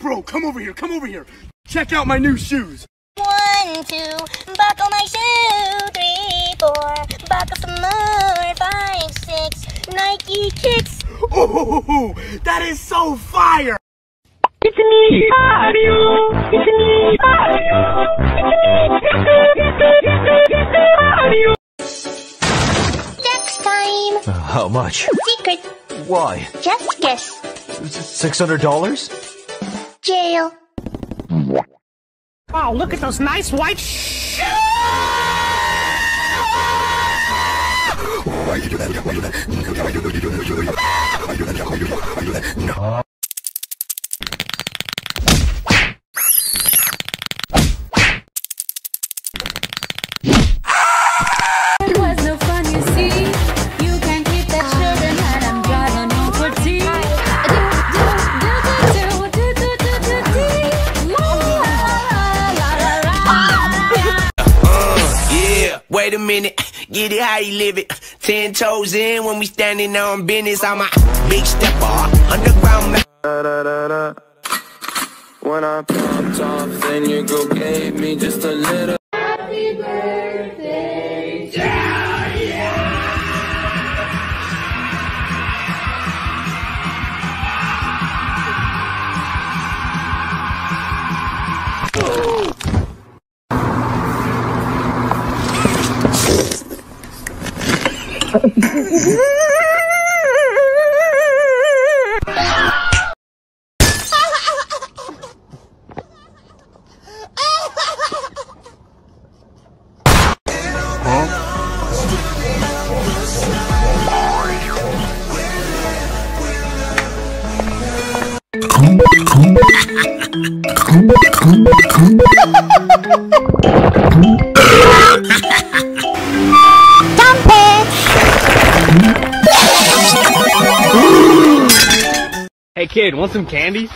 Bro, come over here, come over here. Check out my new shoes. One, two, buckle my shoe. Three, four, buckle some more. Five, six, Nike kicks. Oh, that is so fire! It's me, Mario. It's me, Mario. It's me, Next time, uh, How much? secret. Why? Just guess. Six hundred dollars? Jail. Wow, look at those nice white It wait a minute. Get it how you live it. Ten toes in when we standing on business. I'm a big stepper, underground. ma- When I popped off, then your girl gave me just a little. 啊！kid, want some candy?